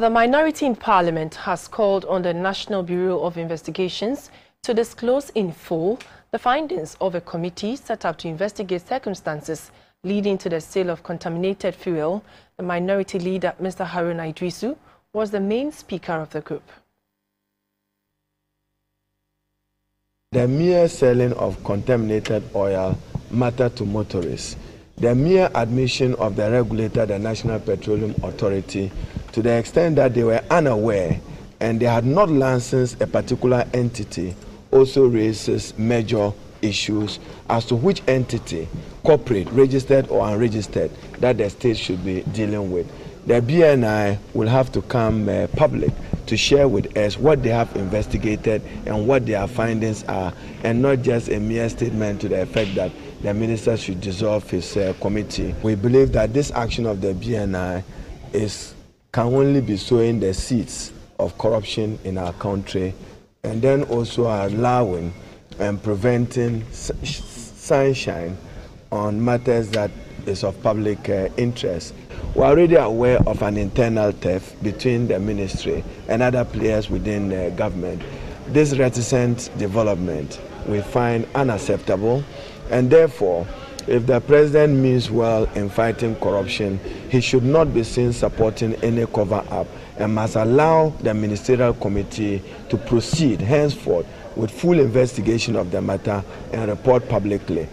The minority in parliament has called on the National Bureau of Investigations to disclose in full the findings of a committee set up to investigate circumstances leading to the sale of contaminated fuel. The minority leader, Mr. Haruna Iddrisu, was the main speaker of the group. The mere selling of contaminated oil matter to motorists. The mere admission of the regulator, the National Petroleum Authority, to the extent that they were unaware and they had not licensed a particular entity also raises major issues as to which entity, corporate, registered or unregistered, that the state should be dealing with. The BNI will have to come uh, public to share with us what they have investigated and what their findings are, and not just a mere statement to the effect that the minister should dissolve his uh, committee. We believe that this action of the BNI is can only be sowing the seeds of corruption in our country and then also allowing and preventing sunshine on matters that is of public uh, interest. We're already aware of an internal theft between the ministry and other players within the government. This reticent development we find unacceptable and therefore if the president means well in fighting corruption, he should not be seen supporting any cover up and must allow the ministerial committee to proceed henceforth with full investigation of the matter and report publicly.